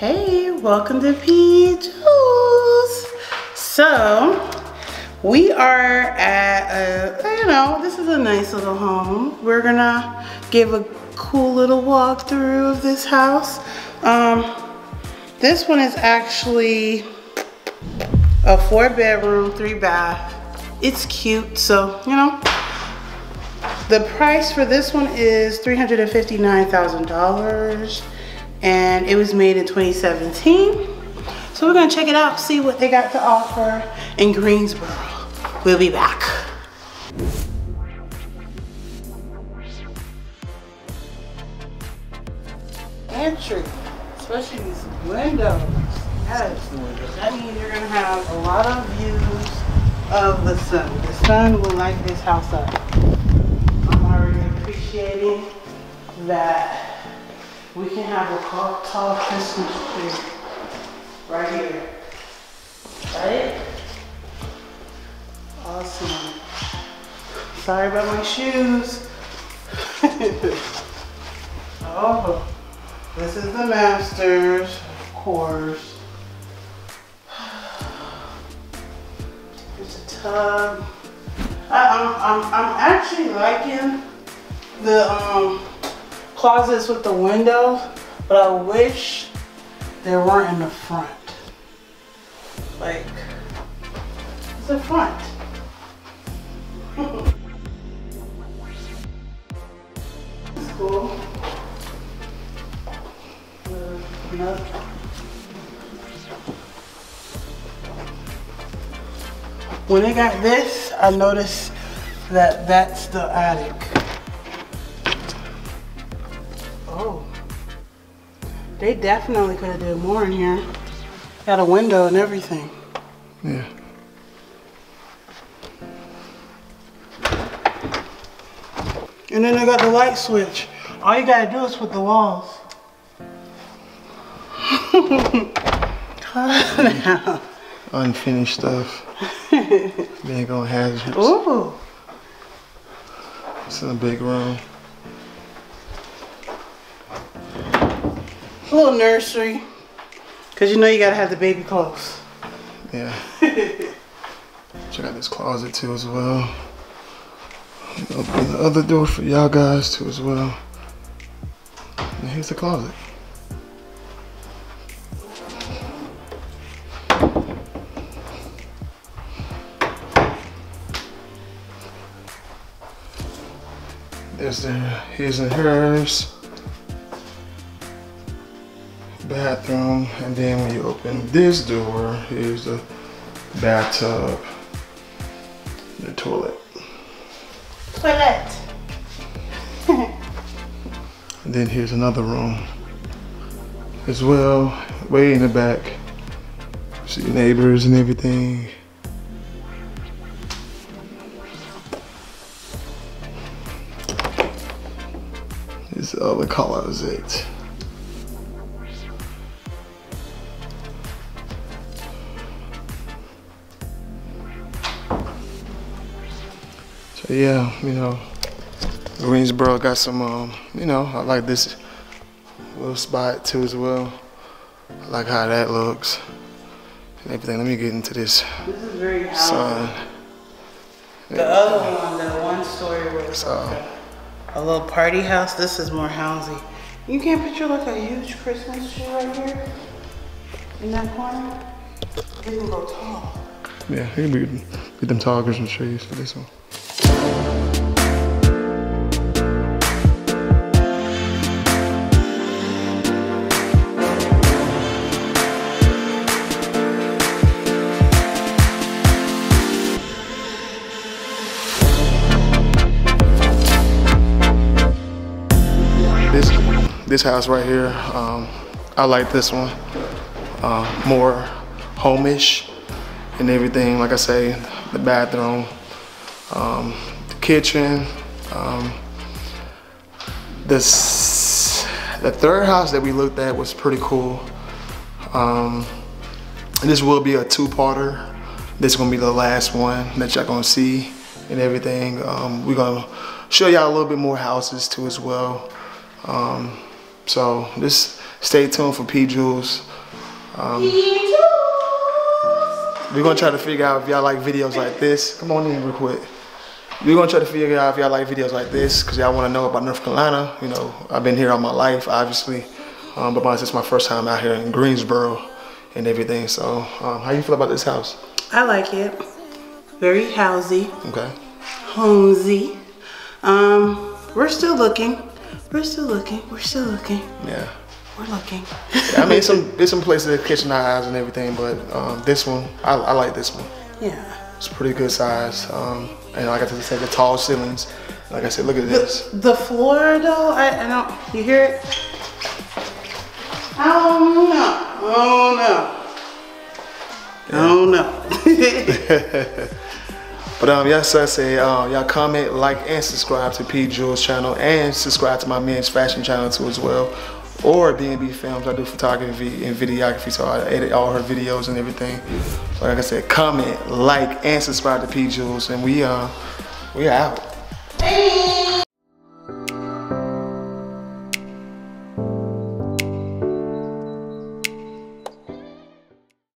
welcome to P Jules. So, we are at a, you know, this is a nice little home. We're gonna give a cool little walkthrough of this house. Um, this one is actually a four bedroom, three bath. It's cute, so, you know. The price for this one is $359,000 and it was made in 2017. So we're gonna check it out, see what they got to offer in Greensboro. We'll be back. Entry, especially these windows. Yes, that means you're gonna have a lot of views of the sun. The sun will light this house up. I'm already appreciating that we can have a tall, Christmas tree right here. Right? Awesome. Sorry about my shoes. oh, this is the master's, of course. There's a tub. I, I'm, I'm, I'm actually liking the um, closets with the windows, but I wish they weren't in the front. Like, it's the front. cool. Uh. When they got this, I noticed that that's the attic. Oh. They definitely could have did more in here. Got a window and everything. Yeah. And then I got the light switch. All you gotta do is put the walls. Unfinished stuff. Being gonna hazards. Ooh. It's in a big room. A little nursery. Cause you know you gotta have the baby clothes. Yeah. Check out this closet too as well. Open the other door for y'all guys too as well. And here's the closet. There's the his and hers bathroom, and then when you open this door, here's the bathtub, the toilet. Toilet. And then here's another room as well, way in the back. See neighbors and everything. This other closet. Yeah, you know, Greensboro got some, um, you know, I like this little spot too as well. I like how that looks and everything. Let me get into this This is very housing. sun. The other one, the one story was So- a, a little party house. This is more housing. You can't picture like a huge Christmas tree right here in that corner. It can go tall. Yeah, here we get them tall Christmas trees for this one. This house right here, um, I like this one. Uh, more homish and everything. Like I say, the bathroom, um, the kitchen. Um, this the third house that we looked at was pretty cool. Um, this will be a two-parter. This is gonna be the last one that y'all gonna see and everything. Um, we're gonna show y'all a little bit more houses too as well. Um, so just stay tuned for P Jules. Um, we're gonna try to figure out if y'all like videos like this. Come on in real quick. We're gonna try to figure out if y'all like videos like this because y'all wanna know about North Carolina. You know, I've been here all my life, obviously. Um, but this is my first time out here in Greensboro and everything. So, um, how you feel about this house? I like it. Very housey. Okay. Homesy. Um, we're still looking. We're still looking. We're still looking. Yeah. We're looking. I mean, some there's some places that catching our eyes and everything, but um, this one, I, I, like this one. Yeah. It's pretty good size. Um, and like I said, the tall ceilings. Like I said, look at this. The, the floor though, I, I don't, you hear it? I don't know. I don't know. I don't know. But um, yes, I say uh, y'all comment, like, and subscribe to P Jules channel, and subscribe to my men's fashion channel too as well, or BMB Films. I do photography and videography, so I edit all her videos and everything. So like I said, comment, like, and subscribe to P Jules, and we uh, we out.